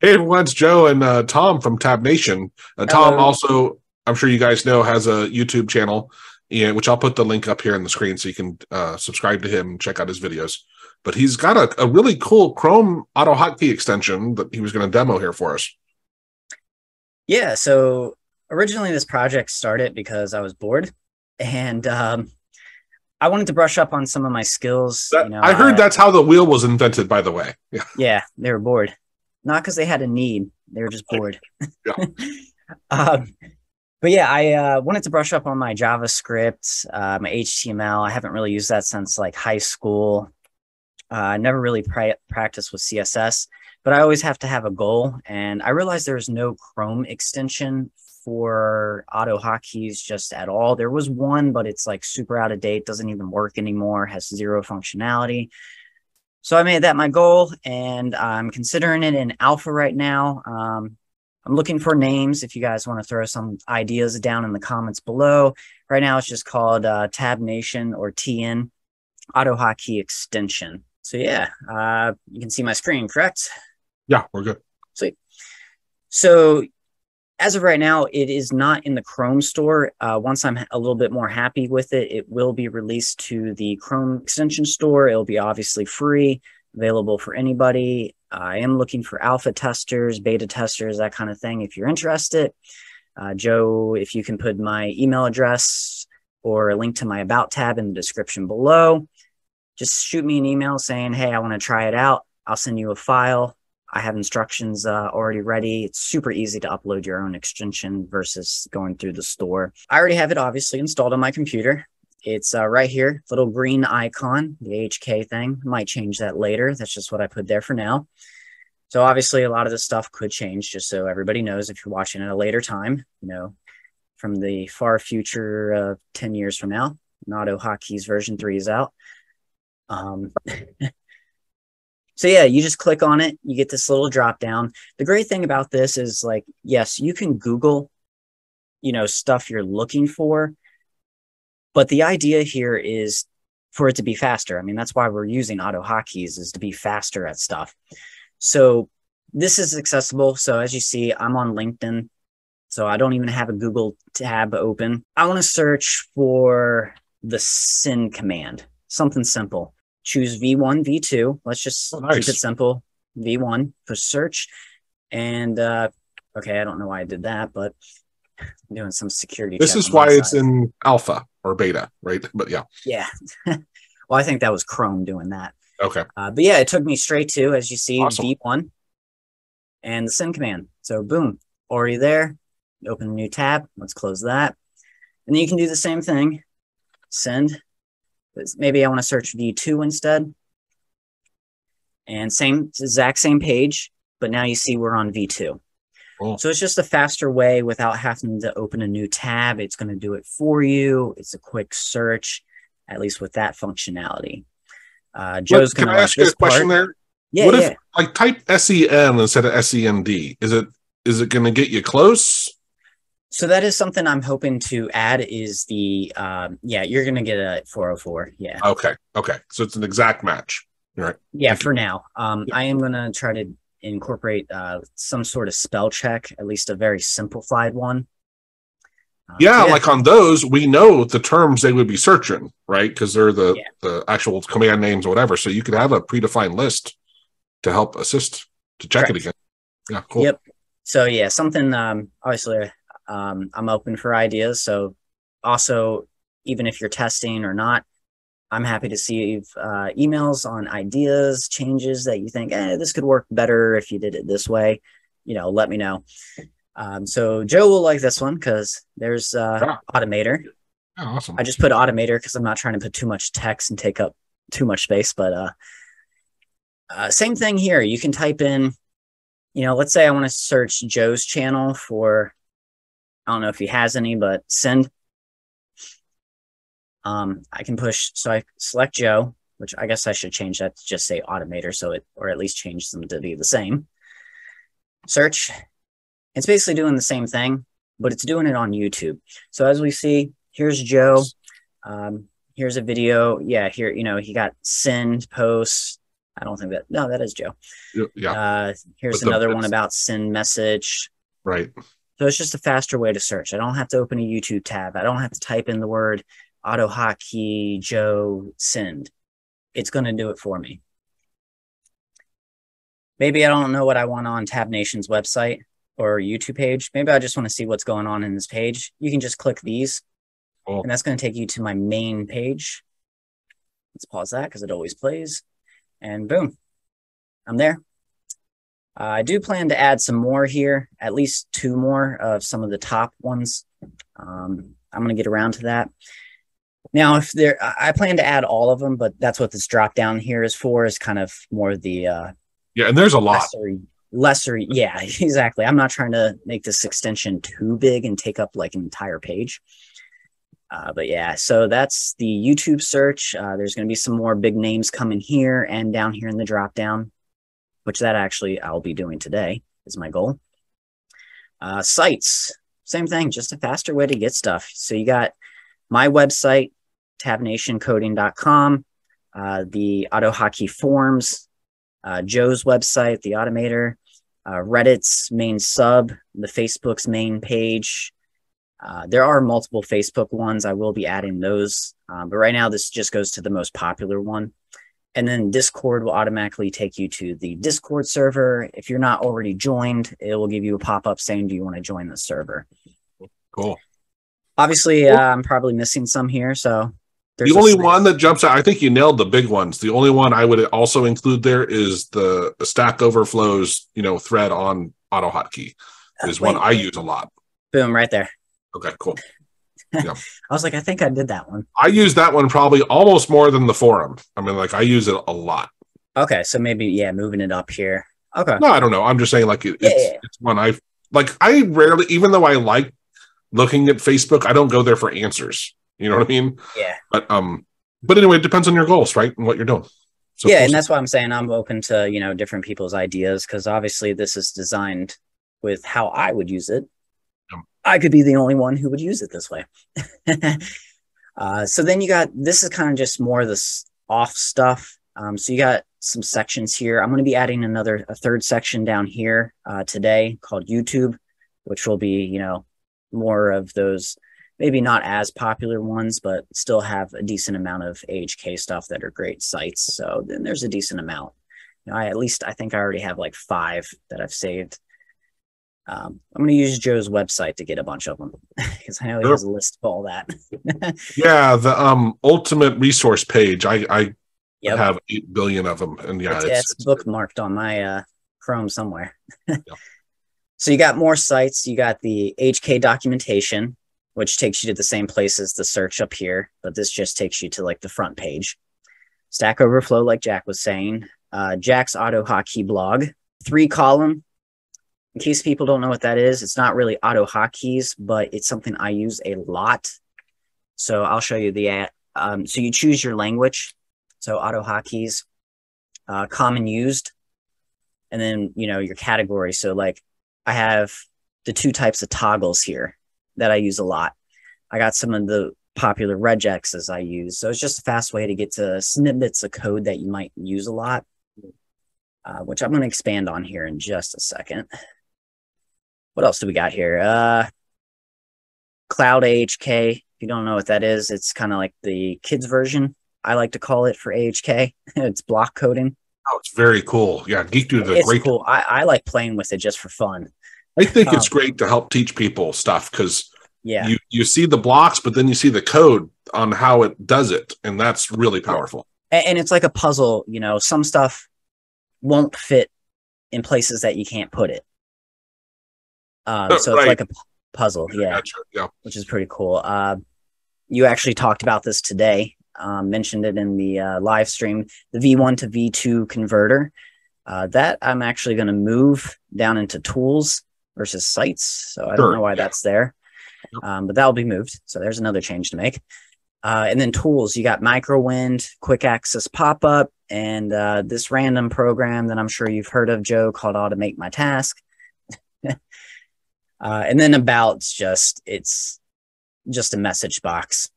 Hey everyone, it's Joe and uh, Tom from Tab Nation. Uh, Tom Hello. also, I'm sure you guys know, has a YouTube channel, yeah, which I'll put the link up here on the screen so you can uh, subscribe to him and check out his videos. But he's got a, a really cool Chrome auto hotkey extension that he was going to demo here for us. Yeah, so originally this project started because I was bored and um, I wanted to brush up on some of my skills. That- you know, I heard that's how the wheel was invented, by the way. Yeah. Yeah, they were bored. Not because they had a need, they were just bored. Yeah. um, but yeah, I uh, wanted to brush up on my JavaScript, uh, my HTML. I haven't really used that since like high school. Uh, I never really pra- practiced with CSS, but I always have to have a goal. And I realized there's no Chrome extension for auto hotkeys just at all. There was one, but it's like super out of date, doesn't even work anymore, has zero functionality. So I made that my goal, and I'm considering it in alpha right now. Um, I'm looking for names. If you guys want to throw some ideas down in the comments below, right now it's just called uh, Tab Nation or TN Auto Hotkey Extension. So yeah, uh, you can see my screen, correct? Yeah, we're good. Sweet. So as of right now, it is not in the Chrome store. Uh, once I'm a little bit more happy with it, it will be released to the Chrome extension store. It'll be obviously free, available for anybody. I am looking for alpha testers, beta testers, that kind of thing. If you're interested, uh, Joe, if you can put my email address or a link to my About tab in the description below, just shoot me an email saying, hey, I want to try it out. I'll send you a file. I have instructions uh, already ready. It's super easy to upload your own extension versus going through the store. I already have it obviously installed on my computer. It's uh, right here, little green icon, the HK thing. Might change that later. That's just what I put there for now. So obviously, a lot of this stuff could change, just so everybody knows if you're watching at a later time. You know, from the far future of 10 years from now, Auto Hotkeys version 3 is out. Um, so yeah, you just click on it, you get this little drop down. The great thing about this is like, yes, you can Google, you know, stuff you're looking for, but the idea here is for it to be faster. I mean, that's why we're using auto hotkeys is to be faster at stuff. So this is accessible. So as you see, I'm on LinkedIn. So I don't even have a Google tab open. I want to search for the send command, something simple. Choose V1, V2. Let's just Oh, nice. keep it simple. V1, push search. And uh, okay, I don't know why I did that, but I'm doing some security. This is why it's in alpha or beta, right? But yeah, Yeah. well, I think that was Chrome doing that. okay. Uh, but yeah, it took me straight to, as you see, Awesome. V1 and the send command. So boom, already there. Open a new tab. Let's close that. And then you can do the same thing. Send. Maybe I want to search V2 instead. And same exact same page, but now you see we're on V2. Cool. So it's just a faster way without having to open a new tab. It's going to do it for you. It's a quick search, at least with that functionality. Uh, Joe's Can going to I ask you a question part. there? Yeah, what yeah. if like type SEN instead of SEND? Is it is it going to get you close? So that is something I'm hoping to add is the um yeah, you're gonna get a 404. Yeah. Okay, okay. So it's an exact match. Right. Yeah, for now. Um I am gonna try to incorporate uh some sort of spell check, at least a very simplified one. Uh, Yeah, like on those, we know the terms they would be searching, right? Because they're the Yeah. the actual command names or whatever. So you could have a predefined list to help assist to check Correct. it again. Yeah, cool. Yep. So yeah, something um obviously um I'm open for ideas. So also even if you're testing or not, I'm happy to see uh, emails on ideas, changes that you think, eh, this could work better if you did it this way. You know, let me know. Um, so Joe will like this one because there's uh. Automator. Yeah, awesome. I just put Automator because I'm not trying to put too much text and take up too much space. But uh, uh, same thing here. You can type in, you know, let's say I want to search Joe's channel for, I don't know if he has any, but send. Um, I can push, so I select Joe, which I guess I should change that to just say Automator, so it, or at least change them to be the same. Search. It's basically doing the same thing, but it's doing it on YouTube. So as we see, here's Joe. Um, here's a video. Yeah, here, you know, he got send, post, I don't think that. No, that is Joe. Yeah. Uh, here's the- another one about send message. Right. So it's just a faster way to search. I don't have to open a YouTube tab. I don't have to type in the word auto hotkey Joe send. It's going to do it for me. Maybe I don't know what I want on Tab Nation's website or YouTube page. Maybe I just want to see what's going on in this page. You can just click these, Cool. and that's going to take you to my main page. Let's pause that because it always plays. And boom, I'm there. Uh, I do plan to add some more here, at least two more of some of the top ones. Um, I'm going to get around to that. Now, if there, I plan to add all of them, but that's what this drop down here is for, is kind of more the uh, Yeah, and there's a lot. lesser, lesser. Yeah, exactly. I'm not trying to make this extension too big and take up like an entire page. Uh, but yeah, so that's the YouTube search. Uh, there's going to be some more big names coming here and down here in the drop down, which that actually I'll be doing today is my goal. Uh, sites, same thing, just a faster way to get stuff. So you got my website, tabnationcoding.com, uh, the auto hotkey forums, uh, Joe's website, the Automator, uh, Reddit's main sub, the Facebook's main page. Uh, there are multiple Facebook ones. I will be adding those, um, but right now this just goes to the most popular one. And then Discord will automatically take you to the Discord server. If you're not already joined, it will give you a pop up saying, Do you want to join the server? Cool. Obviously, uh, I'm probably missing some here. So there's the only one that jumps out, I think you nailed the big ones. The only one I would also include there is the, Stack Overflows, you know, thread on Auto Hotkey is one I use a lot. Boom, right there. Okay, cool. I was like, I think I did that one. I use that one probably almost more than the forum. I mean, like I use it a lot. Okay, so maybe yeah, moving it up here. Okay. No, I don't know. I'm just saying, like it, Yeah, it's yeah, yeah. it's one I like. I rarely, even though I like looking at Facebook, I don't go there for answers. You know what I mean? Yeah. But um, but anyway, it depends on your goals, right, and what you're doing. So yeah, and that's why I'm saying I'm open to, you know, different people's ideas because obviously this is designed with how I would use it. I could be the only one who would use it this way. uh, so then you got this is kind of just more of this off stuff. Um, so you got some sections here. I'm going to be adding another a third section down here uh, today called YouTube, which will be you know more of those maybe not as popular ones, but still have a decent amount of AHK stuff that are great sites. So then there's a decent amount. You know, I at least I think I already have like five that I've saved. Um, I'm going to use Joe's website to get a bunch of them because I know he Sure. has a list of all that. yeah, the um ultimate resource page. I I Yep. have eight billion of them, and yeah, it's, it's, it's bookmarked on my uh, Chrome somewhere. So you got more sites. You got the HK documentation, which takes you to the same place as the search up here, but this just takes you to like the front page. Stack Overflow, like Jack was saying, uh, Jack's Auto Hotkey blog, three column. In case people don't know what that is, it's not really auto hotkeys, but it's something I use a lot. So I'll show you the. Um, so you choose your language. So auto hotkeys, uh, common used, and then you know your category. So like I have the two types of toggles here that I use a lot. I got some of the popular regexes I use. So it's just a fast way to get to snippets of code that you might use a lot, uh, which I'm going to expand on here in just a second. What else do we got here? Uh, Cloud AHK. If you don't know what that is, it's kind of like the kids version. I like to call it for AHK. it's block coding. oh, it's very cool. Yeah, Geek did a It's great. cool. I, I like playing with it just for fun. I think it's Um, great to help teach people stuff because Yeah. you you see the blocks, but then you see the code on how it does it, and that's really powerful. and, and it's like a puzzle you know some stuff won't fit in places that you can't put it um, Oh, so right. it's like a puzzle yeah Gotcha. yeah. which is pretty cool uh, you actually talked about this today um, mentioned it in the uh, live stream the v1 to v2 converter uh, that i'm actually going to move down into tools versus sites so i Sure, don't know why yeah. that's there um, but that'll be moved so there's another change to make uh, and then tools, you got microwind, quick access pop up, and uh, this random program that I'm sure you've heard of, Joe, called Automate My Task. Uh, and then about's just it's just a message box.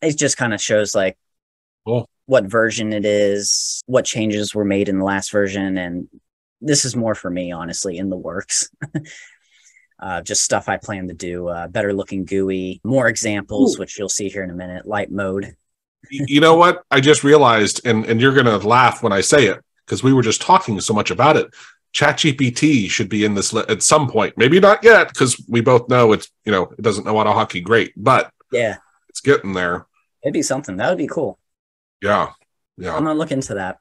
It just kind of shows like Cool. what version it is, what changes were made in the last version, and this is more for me, honestly, in the works. uh, just stuff I plan to do. Uh, better looking GUI, more examples, Ooh. which you'll see here in a minute. Light mode. You know what? I just realized, and and you're gonna laugh when I say it because we were just talking so much about it. ChatGPT should be in this li- at some point. Maybe not yet because we both know it's you know it doesn't know auto hotkey great, but Yeah, it's getting there. it'd be something. That would be cool. Yeah, yeah. I'm gonna look into that.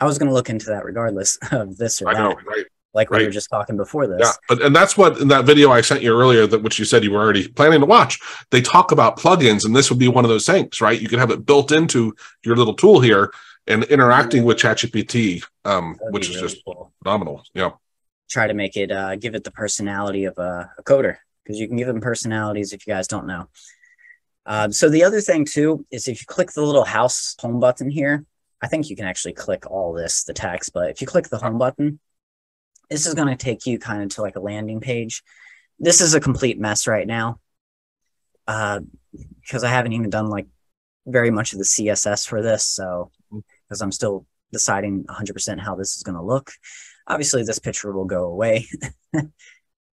I was gonna look into that regardless of this or I that, know, right? like we were just talking before this. Yeah, but and that's what in that video I sent you earlier, that which you said you were already planning to watch. They talk about plugins, and this would be one of those things, right? You could have it built into your little tool here and interacting with ChatGPT, um, which is really just cool. phenomenal. Yeah, Try to make it uh, give it the personality of a, a coder because you can give them personalities if you guys don't know. Um, so the other thing too is if you click the little house home button here, I think you can actually click all this, the text, but if you click the home button, this is going to take you kind of to like a landing page. This is a complete mess right now uh, because I haven't even done like very much of the CSS for this. So because I'm still deciding 100% how this is going to look. Obviously, this picture will go away. I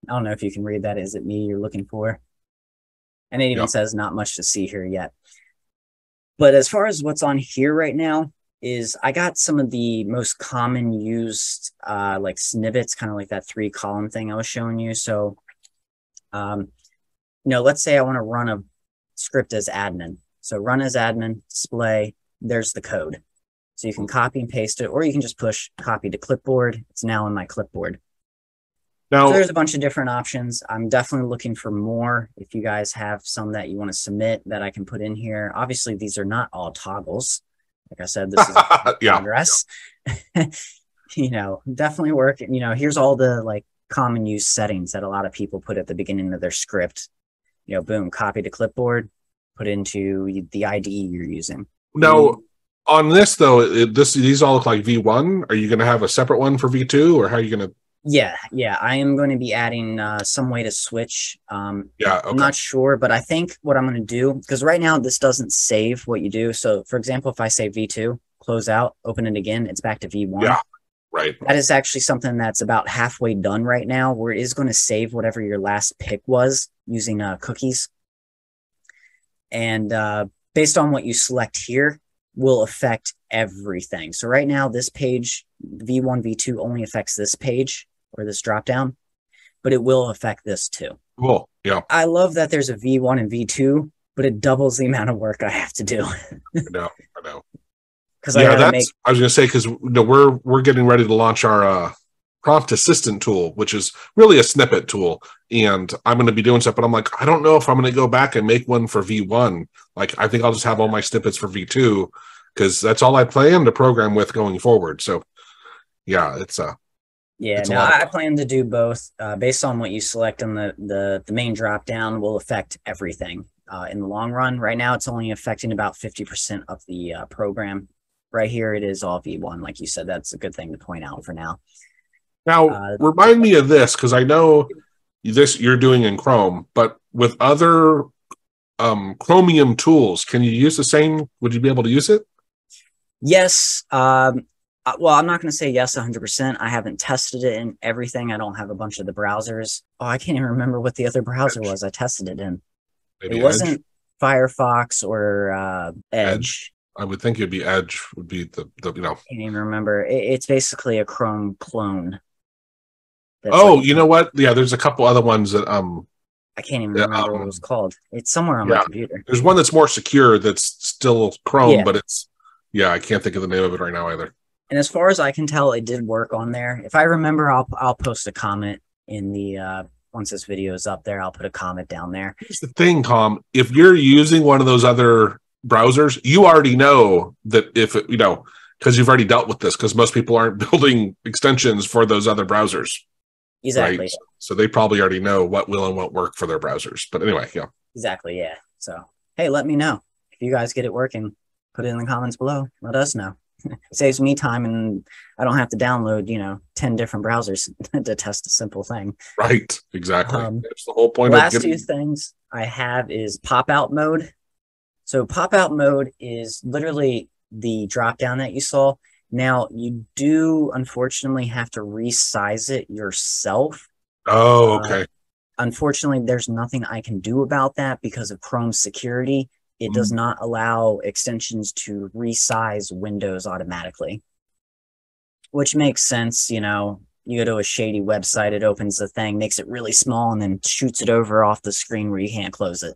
don't know if you can read that. Is it me you're looking for? And it even Yeah. says not much to see here yet. But as far as what's on here right now, is I got some of the most common used uh, like snippets, kind of like that three column thing I was showing you. So, um, you know, let's say I want to run a script as admin. So run as admin, display, there's the code. So you can copy and paste it, or you can just push copy to clipboard. It's now in my clipboard. So now there's a bunch of different options. I'm definitely looking for more. If you guys have some that you want to submit that I can put in here, obviously these are not all toggles. Like I said, this is yeah, progress. you know, definitely work. You know, here's all the like common use settings that a lot of people put at the beginning of their script. You know, boom, copy to clipboard, put into the IDE you're using. now on this though, it, this these all look like V1. Are you going to have a separate one for V2, or how are you going to? Yeah, yeah, I am going to be adding uh, some way to switch. Um, Yeah, I'm not sure, but I think what I'm going to do because right now this doesn't save what you do. So, for example, if I say V2, close out, open it again, it's back to V1. Yeah. right. That is actually something that's about halfway done right now, where it is going to save whatever your last pick was using uh, cookies. And uh, based on what you select here, will affect everything. So right now, this page V1, V2 only affects this page or this dropdown, but it will affect this too. Cool. Yeah, I love that there's a V1 and V2, but it doubles the amount of work I have to do I know. I know. because yeah, gotta that's. make I was going to say because we're we're getting ready to launch our uh, prompt assistant tool, which is really a snippet tool, and I'm going to be doing stuff. But I'm like, I don't know if I'm going to go back and make one for V1. Like, I think I'll just have all my snippets for V2 because that's all I plan to program with going forward. So, yeah, it's uh, Yeah, It's a no, of I plan to do both. Uh, based on what you select on the the the main drop down will affect everything uh, in the long run. Right now, it's only affecting about fifty percent of the uh, program. Right here, it is all V1, like you said. That's a good thing to point out for now. Now, Uh, remind me of this because I know this you're doing in Chrome, but with other um, Chromium tools, can you use the same? Would you be able to use it? Yes. Um, uh, well, I'm not going to say yes 100%. I haven't tested it in everything. I don't have a bunch of the browsers. Oh, I can't even remember what the other browser was I tested it in. Maybe it Edge? wasn't Firefox or uh, Edge. Edge. I would think it'd be Edge. Would be the, the you know. can't even remember. It, it's basically a Chrome clone. Oh, like- you know what? Yeah, there's a couple other ones that um. I can't even remember what um, it was called. It's somewhere on yeah. my computer. There's one that's more secure that's still Chrome, Yeah. but it's yeah, I can't think of the name of it right now either. And as far as I can tell, it did work on there. If I remember, I'll I'll post a comment in the uh, once this video is up there. I'll put a comment down there. Here's the thing, Tom. If you're using one of those other browsers, you already know that if it, you know because you've already dealt with this. Because most people aren't building extensions for those other browsers, Exactly. right? So they probably already know what will and won't work for their browsers. But anyway, yeah, Exactly. Yeah. So hey, let me know if you guys get it working. Put it in the comments below. Let us know. saves me time, and I don't have to download you know ten different browsers to test a simple thing. right, exactly. Um, That's the whole point last of two things I have is pop out mode. So pop out mode is literally the drop down that you saw. Now you do unfortunately have to resize it yourself. Oh, Uh, okay. Unfortunately, there's nothing I can do about that because of Chrome's security. It does not allow extensions to resize windows automatically, which makes sense. You know, you go to a shady website, it opens the thing, makes it really small, and then shoots it over off the screen where you can't close it.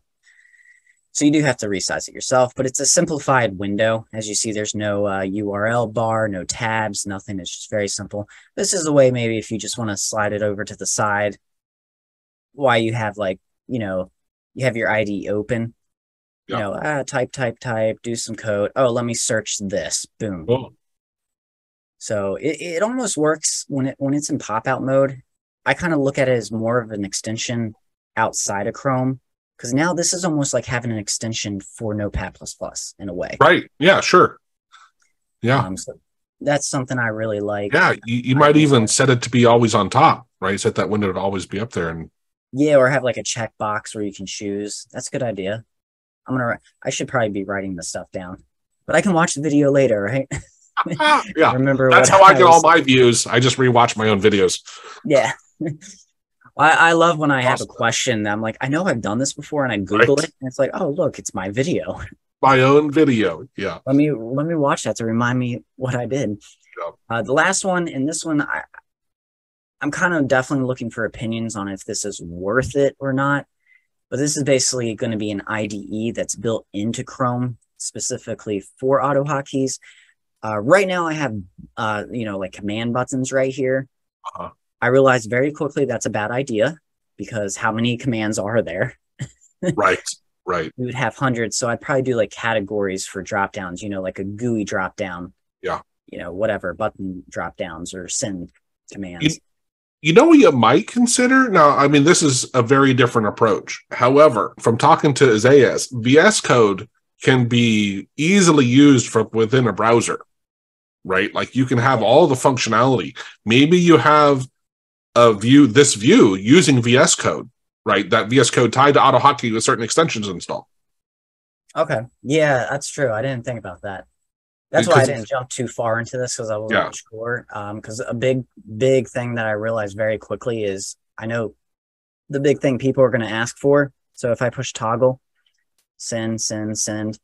So you do have to resize it yourself, but it's a simplified window. As you see, there's no uh, URL bar, no tabs, nothing. It's just very simple. This is a way maybe if you just want to slide it over to the side, why you have like, you know, you have your ID open, you know, ah, type, type, type, do some code. Oh, let me search this. Boom. Oh, So it, it almost works when it when it's in pop out mode. I kind of look at it as more of an extension outside of Chrome because now this is almost like having an extension for Notepad plus in a way. right. Yeah, sure. Yeah. Um, so that's something I really like. Yeah. You, you might even set it to be always on top, right? Set that window to always be up there. And Yeah, or have like a checkbox where you can choose. That's a good idea. I'm gonna. I should probably be writing this stuff down, but I can watch the video later, right? yeah, Remember that's how I get all my views. I just rewatch my own videos. Yeah. I, I love when I have a question. that I'm like, I know I've done this before, and I Google Right. it, and it's like, oh look, it's my video. My own video. Yeah. Let me let me watch that to remind me what I did. Yeah. Uh, the last one and this one, I I'm kind of definitely looking for opinions on if this is worth it or not. But this is basically going to be an IDE that's built into Chrome specifically for auto hotkeys. Uh, right now, I have uh, you know like command buttons right here. Uh-huh. I realized very quickly that's a bad idea because how many commands are there? Right. Right. we would have hundreds. So I'd probably do like categories for drop downs, you know, like a GUI drop down. Yeah. You know, whatever button drop downs or send commands. You know what you might consider? Now, I mean, this is a very different approach. However, from talking to Isaias, VS Code can be easily used from within a browser, right? Like you can have all the functionality. Maybe you have a view, this view using VS Code, right? That VS Code tied to AutoHotkey with certain extensions installed. Okay. Yeah, that's true. I didn't think about that. That's why I didn't jump too far into this because I wasn't Yeah. sure. Um, because a big, big thing that I realized very quickly is I know the big thing people are going to ask for. So if I push toggle, send, send, send,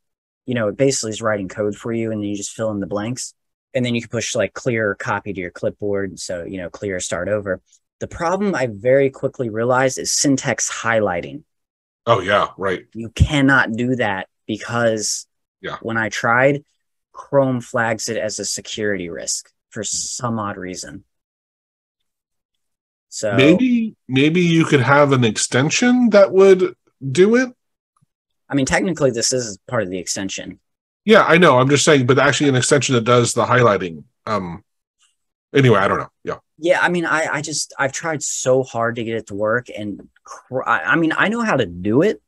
you know, it basically is writing code for you, and then you just fill in the blanks, and then you can push like clear copy to your clipboard. So you know, clear start over. The problem I very quickly realized is syntax highlighting Oh, yeah, right. you cannot do that because Yeah. when I tried, Chrome flags it as a security risk for some odd reason. So Maybe, maybe you could have an extension that would do it. I mean, technically, this is part of the extension. Yeah, I know. I'm just saying, but actually, an extension that does the highlighting. Um. Anyway, I don't know. Yeah. Yeah, I mean, I I just I've tried so hard to get it to work, and I mean, I know how to do it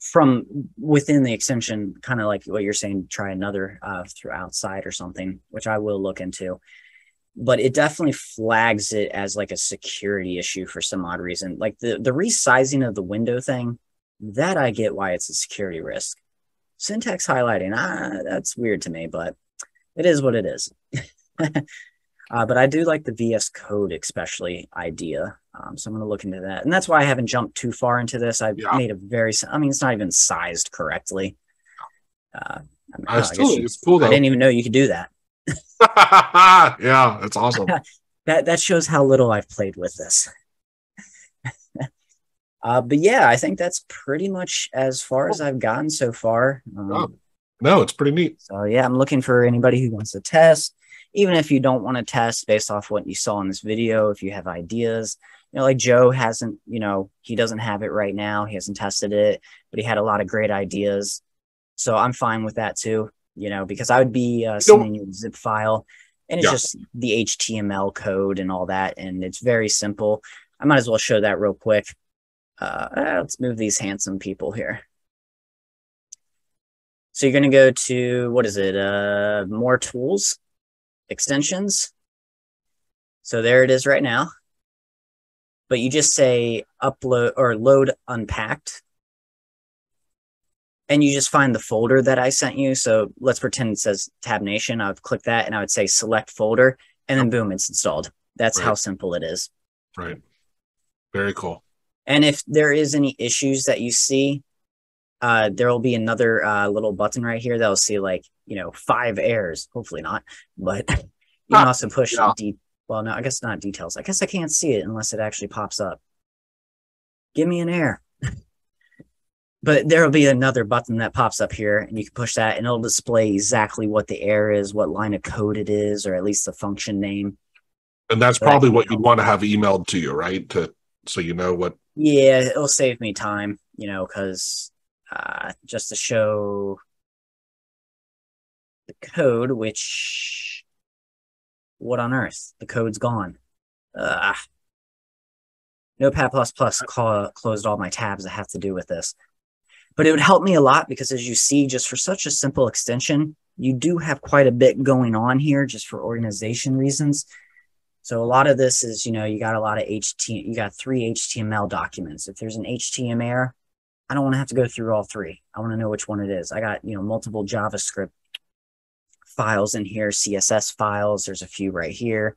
from within the extension, kind of like what you're saying. Try another uh, through outside or something, which I will look into. But it definitely flags it as like a security issue for some odd reason. Like the the resizing of the window thing, that I get why it's a security risk. Syntax highlighting, ah, that's weird to me, but it is what it is. Uh, but I do like the VS Code, especially idea. Um, so I'm going to look into that, and that's why I haven't jumped too far into this. I've Yeah. made a very, I mean, it's not even sized correctly. Uh, I, mean, I oh, I still, you- it's cool I didn't even know you could do that. yeah, that's awesome. That that shows how little I've played with this. uh, but yeah, I think that's pretty much as far as I've gotten so far. Um, Wow. No, it's pretty neat. So yeah, I'm looking for anybody who wants to test. Even if you don't want to test based off what you saw in this video, if you have ideas, you know, like Joe hasn't, you know, he doesn't have it right now. He hasn't tested it, but he had a lot of great ideas. So I'm fine with that too, you know, because I would be uh, sending you a zip file and it's Yeah. just the HTML code and all that. And it's very simple. I might as well show that real quick. Uh, uh, let's move these handsome people here. So you're going to go to what is it? Uh, more tools, extensions. So there it is right now. But you just say upload or load unpacked. and you just find the folder that I sent you. So let's pretend it says Tab Nation. I would click that and I would say select folder, and then boom, it's installed. That's Right. how simple it is. Right. Very cool. And if there is any issues that you see, uh, there will be another uh, little button right here that will see like you know five errors. Hopefully not, but you can also push yeah. de- Well, no, I guess not details. I guess I can't see it unless it actually pops up. Give me an error. but there will be another button that pops up here, and you can push that, and it'll display exactly what the error is, what line of code it is, or at least the function name. And that's But I probably can what you'd want to have emailed to you, right? To so you know what Yeah, it'll save me time, you know, because uh, just to show the code, which what on earth? The code's gone. Uh, Notepad plus plus clo- closed all my tabs that have to do with this. But it would help me a lot because, as you see, just for such a simple extension, you do have quite a bit going on here just for organization reasons. So a lot of this is, you know, you got a lot of HT, you got three HTML documents. If there's an HTML error, I don't want to have to go through all three. I want to know which one it is. I got, you know, multiple JavaScript files in here, CSS files. There's a few right here.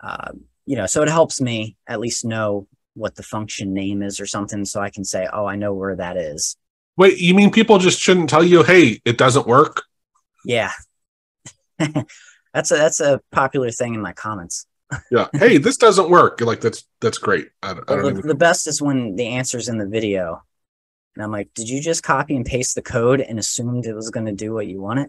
Um, you know, so it helps me at least know what the function name is or something so I can say, oh, I know where that is. Wait, you mean people just shouldn't tell you, hey, it doesn't work? Yeah. that's a that's a popular thing in my comments. Yeah. hey, this doesn't work. You're like, that's that's great. I, don't- I Well, the, the best is when the answer's in the video. And I'm like, did you just copy and paste the code and assumed it was going to do what you wanted?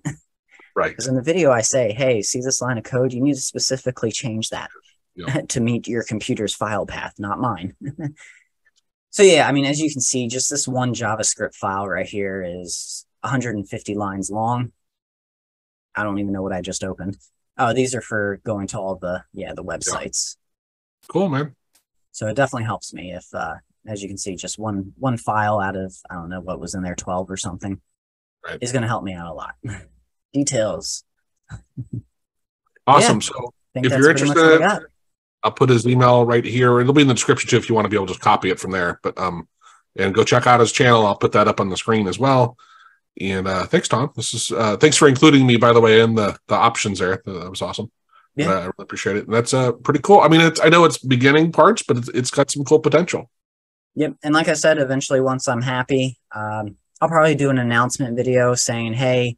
right. Because in the video, I say, hey, see this line of code? You need to specifically change that Yeah. to meet your computer's file path, not mine. so, yeah, I mean, as you can see, just this one JavaScript file right here is 150 lines long. I don't even know what I just opened. Oh, these are for going to all the, yeah, the websites. Cool, man. So it definitely helps me if, uh, as you can see, just one one file out of I don't know what was in there, twelve or something, Right. is going to help me out a lot. Details. Awesome. Yeah. So If you're pretty much what I interested- I'll put his email right here. It'll be in the description too if you want to be able to just copy it from there. But um, and go check out his channel. I'll put that up on the screen as well. And uh, thanks, Tom. This is uh, thanks for including me, by the way, in the the options there. That was awesome. Yeah. Uh, I really appreciate it. And that's uh pretty cool. I mean, it's I know it's beginning parts, but it's, it's got some cool potential. Yep. And like I said, eventually, once I'm happy, um, I'll probably do an announcement video saying, "Hey,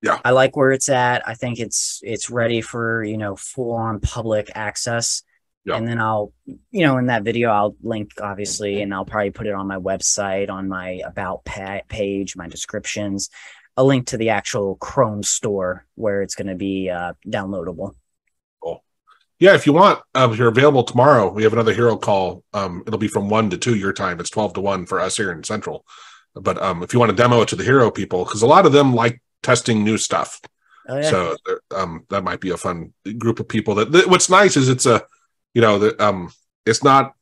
Yeah. I like where it's at. I think it's it's ready for you know full on public access." Yeah. And then I'll, you know, in that video, I'll link obviously, and I'll probably put it on my website, on my about pa- page, my descriptions, a link to the actual Chrome store where it's going to be uh, downloadable. Yeah, if you want, uh, if you're available tomorrow, we have another hero call. Um, it'll be from one to two your time. It's twelve to one for us here in Central. But um, if you want to demo it to the hero people, because a lot of them like testing new stuff. Oh, yeah. So um, that might be a fun group of people. That, that- what's nice is it's a, you know, the, um, it's not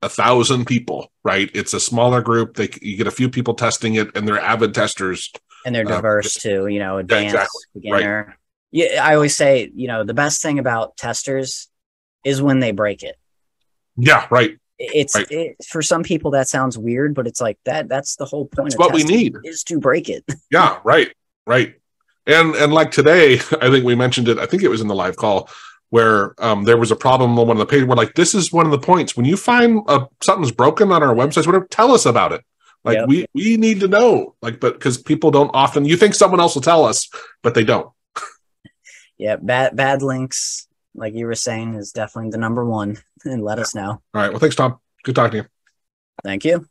a thousand people, right? It's a smaller group. They you get a few people testing it, and they're avid testers. and they're Uh, diverse too you know advanced exactly. beginner yeah i always say you know the best thing about testers is when they break it Yeah, right. it's Right. it, for some people that sounds weird but it's like that that's the whole point That's of what we need. is to break it Yeah, right, right. And and like today, I think we mentioned it. I think it was in the live call where um, there was a problem on one of the pages. We're like, this is one of the points when you find uh, something's broken on our websites, whatever, tell us about it. Like Yep. we we need to know. Like, but because people don't often, you think someone else will tell us, but they don't. Yeah bad bad links like you were saying is definitely the number one and let us know All right. Well, thanks, Tom. Good talking to you. thank you